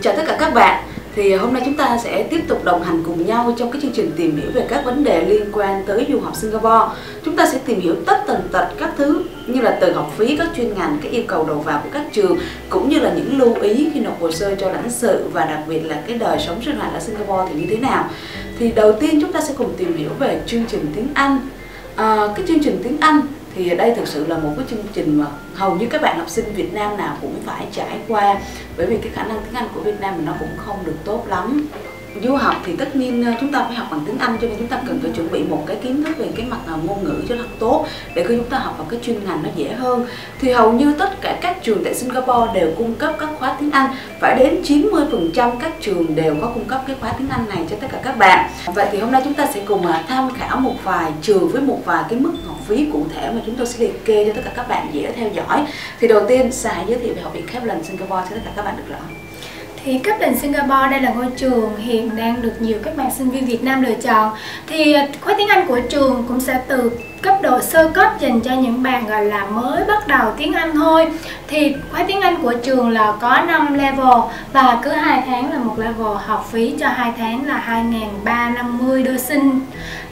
chào tất cả các bạn thì hôm nay chúng ta sẽ tiếp tục đồng hành cùng nhau trong cái chương trình tìm hiểu về các vấn đề liên quan tới du học Singapore. Chúng ta sẽ tìm hiểu tất tần tật các thứ như là từ học phí, các chuyên ngành, các yêu cầu đầu vào của các trường cũng như là những lưu ý khi nộp hồ sơ cho lãnh sự và đặc biệt là cái đời sống sinh hoạt ở Singapore thì như thế nào. Thì đầu tiên chúng ta sẽ cùng tìm hiểu về chương trình tiếng Anh. À, cái chương trình tiếng Anh thì đây thực sự là một cái chương trình mà hầu như các bạn học sinh Việt Nam nào cũng phải trải qua. Bởi vì cái khả năng tiếng Anh của Việt Nam mình nó cũng không được tốt lắm. Du học thì tất nhiên ờ, chúng ta phải học bằng tiếng Anh, cho nên chúng ta cần phải chuẩn bị một cái kiến thức về cái mặt ờ, ngôn ngữ cho thật tốt để khi chúng ta học vào cái chuyên ngành nó dễ hơn. Thì hầu như tất cả các trường tại Singapore đều cung cấp các khóa tiếng Anh. Phải đến 90% các trường đều có cung cấp cái khóa tiếng Anh này cho tất cả các bạn. Vậy thì hôm nay chúng ta sẽ cùng ờ, tham khảo một vài trường với một vài cái mức học phí cụ thể mà chúng tôi sẽ liệt kê cho tất cả các bạn dễ theo dõi. Thì đầu tiên Sa hãy giới thiệu về học viện Kaplan Singapore cho tất cả các bạn được rõ thì cấp định Singapore đây là ngôi trường hiện đang được nhiều các bạn sinh viên Việt Nam lựa chọn. Thì à, khóa tiếng Anh của trường cũng sẽ từ cấp độ sơ cấp dành cho những bạn, gọi là, mới bắt đầu tiếng Anh thôi. Thì khóa tiếng Anh của trường là có 5 level và cứ hai tháng là một level học phí cho hai tháng là 2.350 đô sinh.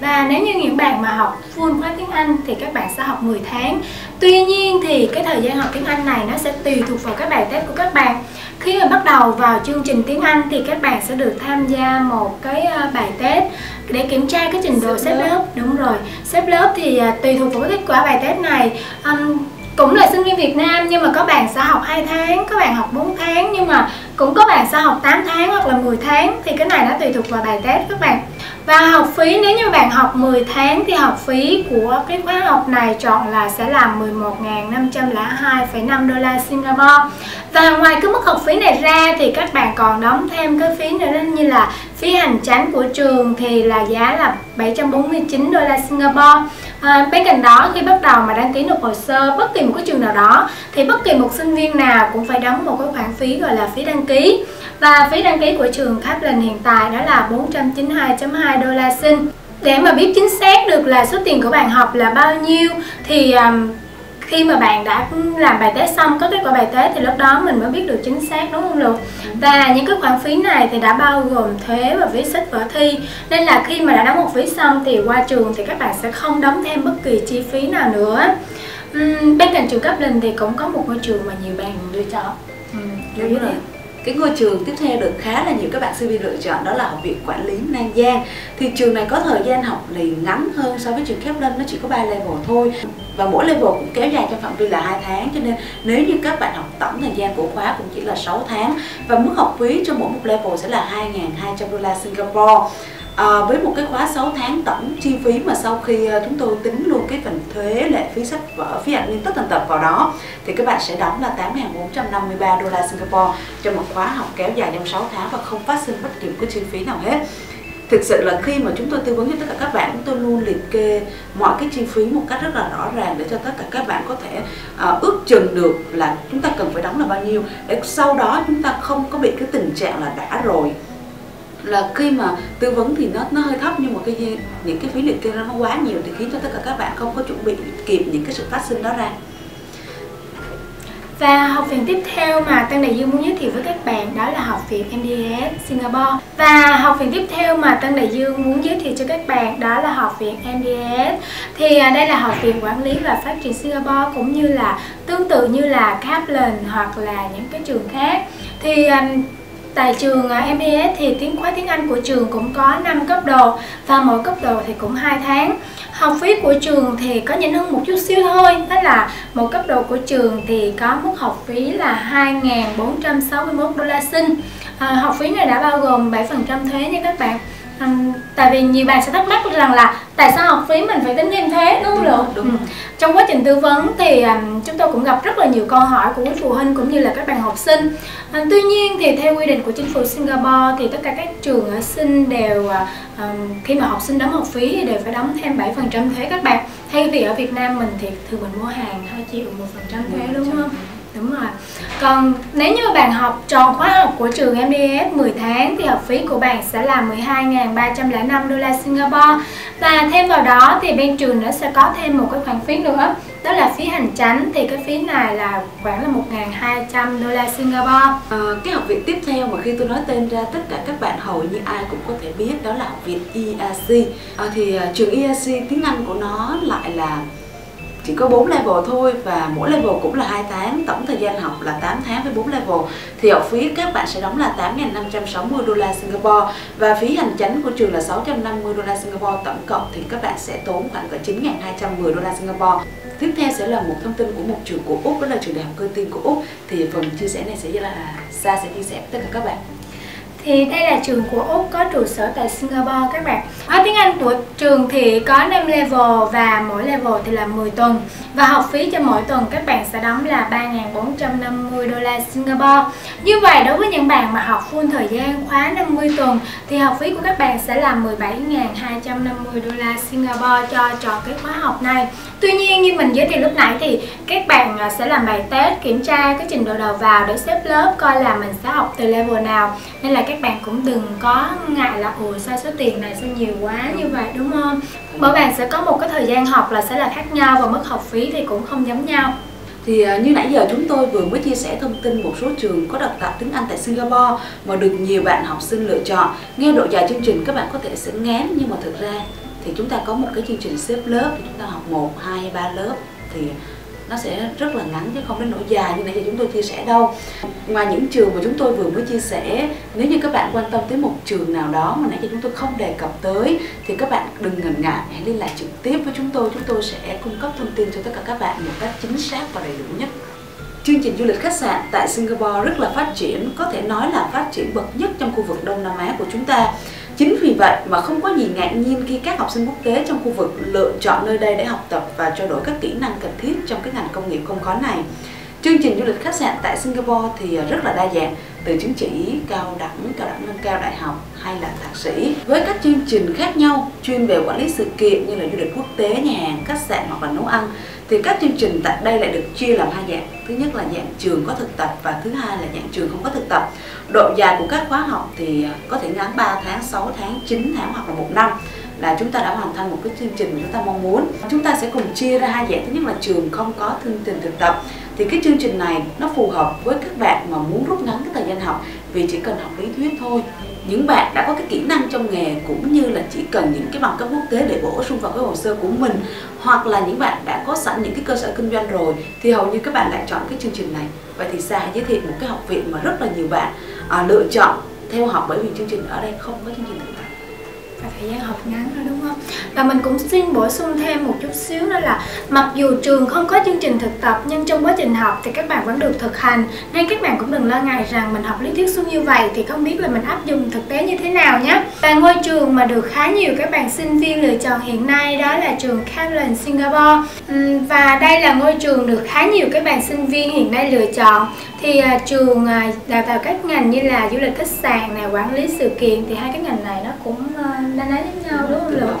Và nếu như những bạn mà học full khóa tiếng Anh thì các bạn sẽ học 10 tháng. Tuy nhiên thì cái thời gian học tiếng Anh này nó sẽ tùy thuộc vào các bài test của các bạn khi mà bắt đầu vào chương trình tiếng Anh thì các bạn sẽ được tham gia một cái ờ, bài test để kiểm tra cái trình độ xếp lớp. đúng rồi. Xếp lớp thì ờ, tùy thuộc vào kết quả bài test này. Um, cũng là sinh viên Việt Nam nhưng mà có bạn sẽ học 2 tháng, có bạn học 4 tháng nhưng mà cũng có bạn sẽ học 8 tháng hoặc là 10 tháng thì cái này nó tùy thuộc vào bài test các bạn. Và học phí nếu như bạn học 10 tháng thì học phí của cái khóa học này chọn là sẽ là 11.502,5 đô la Singapore. Và ngoài cái mức học phí này ra thì các bạn còn đóng thêm cái phí nữa như là phí hành chánh của trường thì là giá là 749 đô la Singapore. À, bên cạnh đó khi bắt đầu mà đăng ký nộp hồ sơ bất kỳ một cái trường nào đó thì bất kỳ một sinh viên nào cũng phải đóng một cái khoản phí gọi là phí đăng ký. Và phí đăng ký của trường Kaplan hiện tại đó là 492.2 đô la sinh để mà biết chính xác được là số tiền của bạn học là bao nhiêu thì um, khi mà bạn đã làm bài test xong có kết quả bài test thì lúc đó mình mới biết được chính xác đúng không Lục? Và những cái khoản phí này thì đã bao gồm thuế và phí sách vở thi. Nên là khi mà đã đóng một phí xong thì qua trường thì các bạn sẽ không đóng thêm bất kỳ chi phí nào nữa. Uhm, bên cạnh trường cấp linh thì cũng có một ngôi trường mà nhiều bạn lựa chọn. Ừ, đúng rồi cái ngôi trường tiếp theo được khá là nhiều các bạn sinh viên lựa chọn đó là học viện quản lý Nam Giang. Thì trường này có thời gian học này ngắn hơn so với trường Kaplan nó chỉ có 3 level thôi. Và mỗi level cũng kéo dài trong phạm vi là hai tháng, cho nên nếu như các bạn học tổng thời gian của khóa cũng chỉ là 6 tháng. Và mức học phí cho mỗi một level sẽ là 2.200 đô la Singapore à, với một cái khóa 6 tháng tổng chi phí mà sau khi ờ, chúng tôi tính luôn cái phần thuế lệ phí sách vở phí admin tất tần tật vào đó thì các bạn sẽ đóng là 8.453 đô la Singapore cho một khóa học kéo dài trong 6 tháng và không phát sinh bất kỳ một cái chi phí nào hết. Thực sự là khi mà chúng tôi tư vấn cho tất cả các bạn chúng tôi luôn liệt kê mọi cái chi phí một cách rất là rõ ràng để cho tất cả các bạn có thể uh, ước chừng được là chúng ta cần phải đóng là bao nhiêu. Để sau đó chúng ta không có bị cái tình trạng là đã rồi là khi mà tư vấn thì nó nó hơi thấp, nhưng mà cái những cái phí liệt kê nó quá nhiều thì khiến cho tất cả các bạn không có chuẩn bị kịp những cái sự phát sinh đó ra. Và học viện tiếp theo mà Tân Đại Dương muốn giới thiệu với các bạn đó là học viện MBS Singapore. Và học viện tiếp theo mà Tân Đại Dương muốn giới thiệu cho các bạn đó là học viện MBS Thì à, đây là học viện quản lý và phát triển Singapore cũng như là, tương tự như là Kaplan hoặc là những cái trường khác. Thì à, Tại trường à, MBS thì tiếng khóa tiếng Anh của trường cũng có 5 cấp độ và mỗi cấp độ thì cũng 2 tháng. Học phí của trường thì có nhỉnh hơn một chút xíu thôi, đó là một cấp độ của trường thì có mức học phí là 2.461 đô la sinh. À, học phí này đã bao gồm 7% thuế nha các bạn. À, tại vì nhiều bạn sẽ thắc mắc rằng là tại sao học phí mình phải tính thêm thuế đúng không đúng, đúng. Ừ. trong quá trình tư vấn thì um, chúng tôi cũng gặp rất là nhiều câu hỏi của quý phụ huynh cũng như là các bạn học sinh à, tuy nhiên thì theo quy định của chính phủ Singapore thì tất cả các trường ở sinh đều um, khi mà học sinh đóng học phí thì đều phải đóng thêm 7% thuế các bạn thay vì ở Việt Nam mình thì thường mình mua hàng 2 triệu một phần trăm thuế đúng không đúng rồi. Còn nếu như bạn học tròn khóa học của trường MDF 10 tháng thì học phí của bạn sẽ là 12.305 đô la Singapore. Và thêm vào đó thì bên trường nó sẽ có thêm một cái khoản phí nữa đó là phí hành tránh thì cái phí này là khoảng là 1.200 đô la Singapore. À, cái học viện tiếp theo mà khi tôi nói tên ra tất cả các bạn hầu như ai cũng có thể biết đó là học viện ERC à, ờ, thì ờ, trường ERC tiếng Anh của nó lại là chỉ có 4 level thôi và mỗi level cũng là 2 tháng. Tổng thời gian học là 8 tháng với 4 level. Thì học phí các bạn sẽ đóng là 8.560 đô la Singapore và phí hành chánh của trường là 650 đô la Singapore. Tổng cộng thì các bạn sẽ tốn khoảng cỡ 9.210 đô la Singapore. Tiếp theo sẽ là một thông tin của một trường của Úc, đó là trường đại học cơ tiên của Úc. Thì phần chia sẻ này sẽ là Sa sẽ chia sẻ với tất cả các bạn thì đây là trường của Úc, có trụ sở tại Singapore các bạn. Khóa tiếng Anh của trường thì có 5 level và mỗi level thì là 10 tuần và học phí cho mỗi tuần các bạn sẽ đóng là 3.450 đô la Singapore. Như vậy, đối với những bạn mà học full thời gian khóa 50 tuần, thì học phí của các bạn sẽ là 17.250 đô la Singapore cho trò cái khóa học này. Tuy nhiên, như mình giới thiệu lúc nãy thì các bạn à, sẽ làm bài test, kiểm tra cái trình độ đầu vào để xếp lớp, coi là mình sẽ học từ level nào. Nên là các bạn cũng đừng có ngại là ủa sao số tiền này sao nhiều quá như vậy đúng không? Mỗi bạn sẽ có một cái thời gian học là sẽ là khác nhau và mức học phí thì cũng không giống nhau. Thì à, như nãy giờ chúng tôi vừa mới chia sẻ thông tin một số trường có đào tạo tiếng Anh tại Singapore mà được nhiều bạn học sinh lựa chọn. Nghe độ dài chương trình các bạn có thể sẽ ngán nhưng mà thực ra thì chúng ta có một cái chương trình xếp lớp thì chúng ta học 1, 2, 3 lớp thì nó sẽ rất là ngắn chứ không đến nỗi dài như nãy giờ chúng tôi chia sẻ đâu ngoài những trường mà chúng tôi vừa mới chia sẻ nếu như các bạn quan tâm tới một trường nào đó mà nãy giờ chúng tôi không đề cập tới thì các bạn đừng ngần ngại hãy liên lạc trực tiếp với chúng tôi chúng tôi sẽ cung cấp thông tin cho tất cả các bạn một cách chính xác và đầy đủ nhất Chương trình du lịch khách sạn tại Singapore rất là phát triển, có thể nói là phát triển bậc nhất trong khu vực Đông Nam Á của chúng ta. Chính vì vậy mà không có gì ngạc nhiên khi các học sinh quốc tế trong khu vực lựa chọn nơi đây để học tập và trao đổi các kỹ năng cần thiết trong cái ngành công nghiệp không khó này. Chương trình du lịch khách sạn tại Singapore thì ờ, rất là đa dạng, từ chứng chỉ cao đẳng, cao đẳng nâng cao đại học hay là thạc sĩ. Với các chương trình khác nhau chuyên về quản lý sự kiện như là du lịch quốc tế, nhà hàng, khách sạn hoặc là nấu ăn thì các chương trình tại đây lại được chia làm hai dạng. Thứ nhất là dạng trường có thực tập và thứ hai là dạng trường không có thực tập. Độ dài của các khóa học thì à, có thể ngắn 3 tháng, 6 tháng, 9 tháng hoặc là một năm là chúng ta đã hoàn thành một cái chương trình mà chúng ta mong muốn. Chúng ta sẽ cùng chia ra hai dạng. Thứ nhất là trường không có chương trình thực tập thì cái chương trình này nó phù hợp với các bạn mà muốn rút ngắn cái thời gian học vì chỉ cần học lý thuyết thôi. Những bạn đã có cái kỹ năng trong nghề cũng như là chỉ cần những cái bằng cấp quốc tế để bổ sung vào cái hồ sơ của mình hoặc là những bạn đã có sẵn những cái cơ sở kinh doanh rồi thì hầu như các bạn lại chọn cái chương trình này. Vậy thì Sa hãy giới thiệu một cái học viện mà rất là nhiều bạn à, lựa chọn theo học bởi vì chương trình ở đây không có chương trình thực tập và thời gian học ngắn thôi, đúng không? Và mình cũng xin bổ sung thêm một chút xíu đó là mặc dù trường không có chương trình thực tập, nhưng trong quá trình học thì các bạn vẫn được thực hành. Nên các bạn cũng đừng lo ngại rằng mình học lý thuyết xuống như vậy thì không biết là mình áp dụng thực tế như thế nào nhé. Và ngôi trường mà được khá nhiều các bạn sinh viên lựa chọn hiện nay đó là trường Kaplan Singapore. Và đây là ngôi trường được khá nhiều các bạn sinh viên hiện nay lựa chọn thì à, trường à, đào tạo các ngành như là du lịch khách sạn này quản lý sự kiện thì hai cái ngành này nó cũng à, na ná với nhau đúng không lượng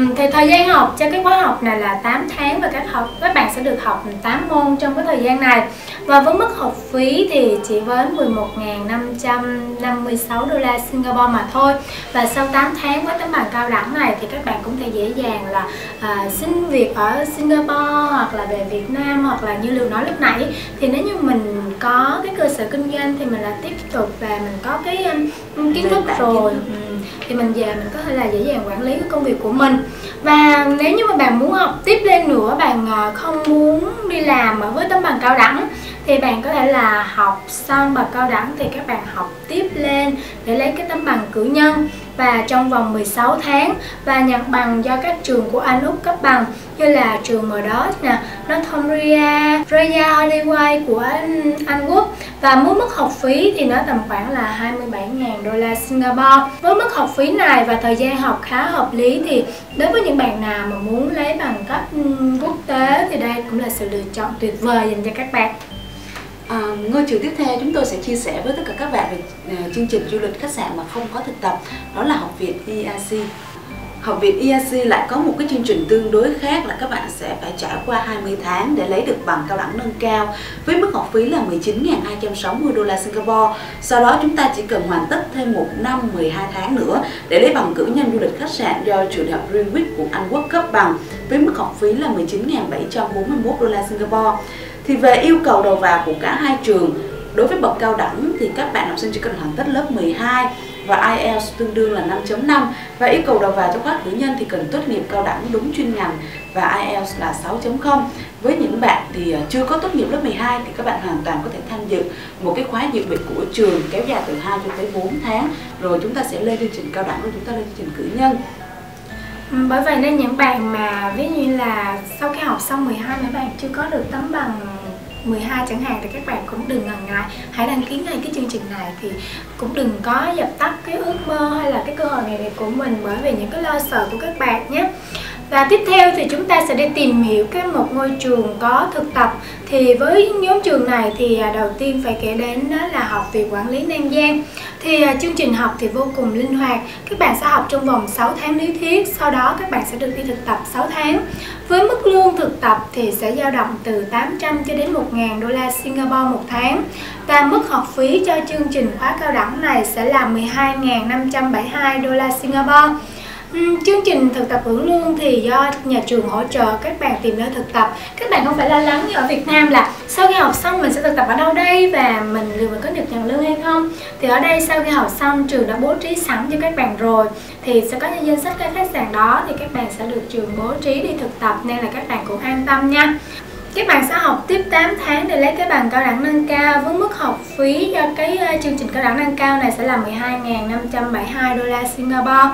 ừ, thì thời gian học cho cái khóa học này là 8 tháng và các học các bạn sẽ được học 8 môn trong cái thời gian này. Và với mức học phí thì chỉ với 11.556 đô la Singapore mà thôi. Và sau 8 tháng với tấm bằng cao đẳng này thì các bạn cũng thể dễ dàng là uh, xin việc ở Singapore hoặc là về Việt Nam hoặc là như Lưu nói lúc nãy. Thì nếu như mình có cái cơ sở kinh doanh thì mình là tiếp tục và mình có cái um, kiến thức rồi ừ, thì mình về mình có thể là dễ dàng quản lý cái công việc của mình và nếu như mà bạn muốn học tiếp lên nữa, bạn ờ, không muốn đi làm với tấm bằng cao đẳng, thì bạn có thể là học xong bằng cao đẳng thì các bạn học tiếp lên để lấy cái tấm bằng cử nhân và trong vòng 16 tháng và nhận bằng do các trường của Anh Úc cấp bằng như là trường Murdoch nè, Northumbria, Royal Holloway của Anh Quốc và mức mức học phí thì nó tầm khoảng là 27.000 đô la Singapore. Với mức học phí này và thời gian học khá hợp lý thì đối với những bạn nào mà muốn lấy bằng cấp ừ, quốc tế thì đây cũng là sự lựa chọn tuyệt vời dành cho các bạn. À, ngôi trường tiếp theo chúng tôi sẽ chia sẻ với tất cả các bạn về uh, chương trình du lịch khách sạn mà không có thực tập. Đó là học viện EAC Học viện EIC lại có một cái chương trình tương đối khác là các bạn sẽ phải trải qua 20 tháng để lấy được bằng cao đẳng nâng cao với mức học phí là 19.260 đô la Singapore. Sau đó chúng ta chỉ cần hoàn tất thêm một năm 12 tháng nữa để lấy bằng cử nhân du lịch khách sạn do trường đại học Greenwich của Anh Quốc cấp bằng với mức học phí là 19.741 đô la Singapore. Thì về yêu cầu đầu vào của cả hai trường, đối với bậc cao đẳng thì các bạn học sinh chỉ cần hoàn tất lớp 12 và IELTS tương đương là 5.5 và yêu cầu đầu vào cho khóa cử nhân thì cần tốt nghiệp cao đẳng đúng chuyên ngành. Và IELTS là 6.0 với những bạn thì à, chưa có tốt nghiệp lớp 12 thì các bạn hoàn toàn có thể tham dự một cái khóa dự bị của trường kéo dài từ 2 cho tới 4 tháng. Rồi chúng ta sẽ lên chương trình cao đẳng, rồi chúng ta lên chương trình cử nhân. Ừ, bởi vậy nên những bạn mà ví như là sau khi học xong 12 mấy bạn chưa có được tấm bằng 12 chẳng hạn, thì các bạn cũng đừng ngần ngại. Hãy đăng ký ngay cái chương trình này thì cũng đừng có dập tắt cái ước mơ hay là cái cơ hội này của mình bởi vì những cái lo sợ của các bạn nhé và tiếp theo thì chúng ta sẽ đi tìm hiểu cái một ngôi trường có thực tập. Thì với nhóm trường này thì à, đầu tiên phải kể đến đó là học viện quản lý Nam Giang. Thì à, chương trình học thì vô cùng linh hoạt. Các bạn sẽ học trong vòng 6 tháng lý thuyết, sau đó các bạn sẽ được đi thực tập 6 tháng. Với mức lương thực tập thì sẽ dao động từ 800 cho đến 1.000 đô la Singapore một tháng. Và mức học phí cho chương trình khóa cao đẳng này sẽ là 12.572 đô la Singapore chương trình thực tập hưởng lương thì do nhà trường hỗ trợ các bạn tìm nơi thực tập. Các bạn không phải lo lắng như ở Việt Nam là sau khi học xong mình sẽ thực tập ở đâu đây và mình liệu mình có được nhận lương hay không. Thì ở đây sau khi học xong, trường đã bố trí sẵn cho các bạn rồi. Thì sẽ có những danh sách các khách sạn đó thì các bạn sẽ được trường bố trí đi thực tập nên là các bạn cũng an tâm nha. Các bạn sẽ học tiếp 8 tháng để lấy cái bằng cao đẳng nâng cao với mức học phí cho cái ờ, chương trình cao đẳng nâng cao này sẽ là 12.572 đô la Singapore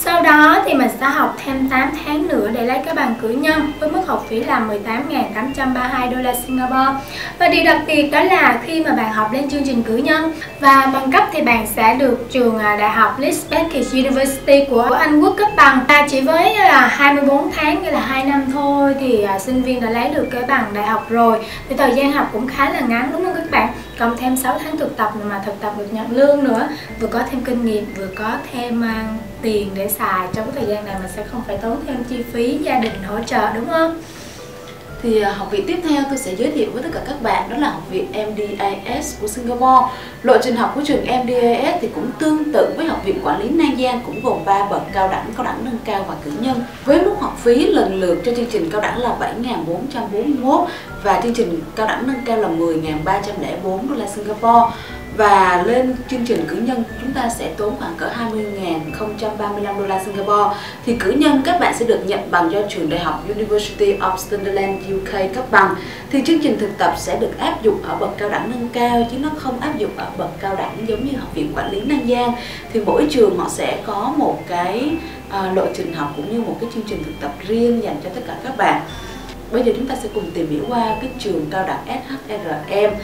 sau đó thì mình sẽ học thêm 8 tháng nữa để lấy cái bằng cử nhân với mức học phí là 18.832 đô la Singapore. Và điều đặc biệt đó là khi mà bạn học lên chương trình cử nhân và bằng cấp thì bạn sẽ được trường à, Đại học Leeds Beckett University của Anh Quốc cấp bằng. Và chỉ với là 24 tháng hay là 2 năm thôi thì à, sinh viên đã lấy được cái bằng đại học rồi. Thì thời gian học cũng khá là ngắn, đúng không các bạn? cộng thêm 6 tháng thực tập mà thực tập được nhận lương nữa, vừa có thêm kinh nghiệm, vừa có thêm à, tiền để xài trong cái thời gian này mình sẽ không phải tốn thêm chi phí gia đình hỗ trợ đúng không thì à, học viện tiếp theo tôi sẽ giới thiệu với tất cả các bạn đó là học viện MDIS của Singapore. Lộ trình học của trường MDIS thì cũng tương tự với học viện quản lý Nam Giang cũng gồm 3 bậc cao đẳng, cao đẳng nâng cao và cử nhân. Với mức học phí lần lượt cho chương trình cao đẳng là 7.441 và chương trình cao đẳng nâng cao là 10.304 đô la Singapore và lên chương trình cử nhân chúng ta sẽ tốn khoảng cỡ 20.035 đô la Singapore. Thì cử nhân các bạn sẽ được nhận bằng do trường đại học University of Sunderland UK cấp bằng. Thì chương trình thực tập sẽ được áp dụng ở bậc cao đẳng nâng cao chứ nó không áp dụng ở bậc cao đẳng giống như học viện quản lý Nam Giang. Thì mỗi trường họ sẽ có một cái uh, lộ trình học cũng như một cái chương trình thực tập riêng dành cho tất cả các bạn. Bây giờ chúng ta sẽ cùng tìm hiểu qua cái trường cao đẳng SHRM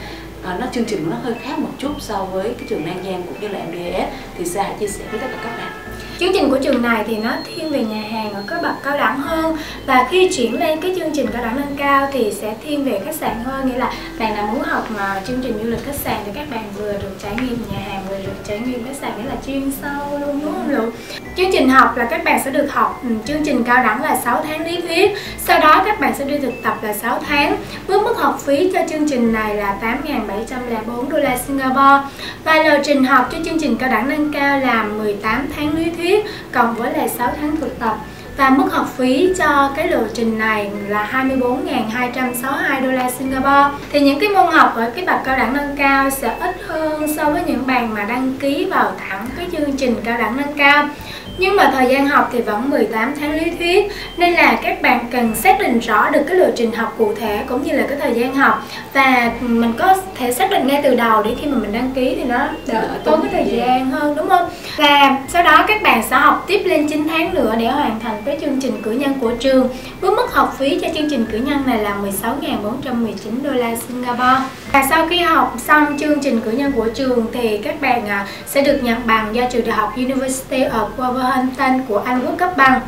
à, nó chương trình của nó hơi khác một chút so với cái trường Nam Giang cũng như là MDS thì Sa chia sẻ với tất cả các bạn. Chương trình của trường này thì nó thiên về nhà hàng ở cấp bậc cao đẳng hơn. Và khi chuyển lên cái chương trình cao đẳng nâng cao thì sẽ thiên về khách sạn hơn. Nghĩa là bạn nào muốn học mà chương trình du lịch khách sạn thì các bạn vừa được trải nghiệm nhà hàng, vừa được trải nghiệm khách sạn nghĩa là chuyên sâu luôn, đúng không Lục? Chương trình học là các bạn sẽ được học ừ, chương trình cao đẳng là 6 tháng lý thuyết. Sau đó các bạn sẽ đi thực tập là 6 tháng. Với mức học phí cho chương trình này là 8.704 đô la Singapore. Và lộ trình học cho chương trình cao đẳng nâng cao là 18 tháng lý thuyết thuyết cộng với là 6 tháng thực tập. Và mức học phí cho cái lộ trình này là 24.262 đô la Singapore. Thì những cái môn học ở cái bậc cao đẳng nâng cao sẽ ít hơn so với những bạn mà đăng ký vào thẳng cái chương trình cao đẳng nâng cao nhưng mà thời gian học thì vẫn 18 tháng lý thuyết nên là các bạn cần xác định rõ được cái lộ trình học cụ thể cũng như là cái thời gian học. Và mình có thể xác định ngay từ đầu để khi mà mình đăng ký thì nó đỡ tốn cái thời gian hơn đúng không? Và sau đó các bạn sẽ học tiếp lên 9 tháng nữa để hoàn thành cái chương trình cử nhân của trường. Với mức học phí cho chương trình cử nhân này là 16.419 đô la Singapore và sau khi học xong chương trình cử nhân của trường thì các bạn à, sẽ được nhận bằng do trường đại học University of Wolverhampton của Anh quốc cấp bằng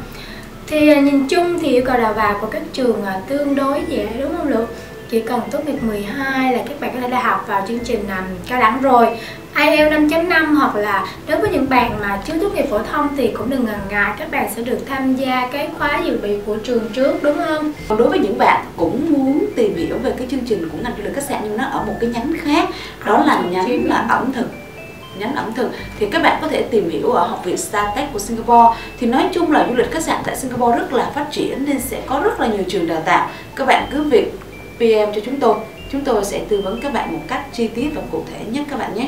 thì à, nhìn chung thì yêu cầu đào vào của các trường à, tương đối dễ, đúng không Lục? Chỉ cần tốt nghiệp 12 là các bạn có thể đã học vào chương trình cao đẳng rồi IELTS 5.5 hoặc là đối với những bạn mà chưa tốt nghiệp phổ thông thì cũng đừng ngần ngại các bạn sẽ được tham gia cái khóa dự bị của trường trước đúng không? Còn đối với những bạn cũng muốn tìm hiểu về cái chương trình của ngành du lịch khách sạn nhưng nó ở một cái nhánh khác đó là nhánh là ẩm thực nhánh ẩm thực thì các bạn có thể tìm hiểu ở học viện Startech của Singapore. Thì nói chung là du lịch khách sạn tại Singapore rất là phát triển nên sẽ có rất là nhiều trường đào tạo. Các bạn cứ việc PM cho chúng tôi chúng tôi sẽ tư vấn các bạn một cách chi tiết và cụ thể nhất các bạn nhé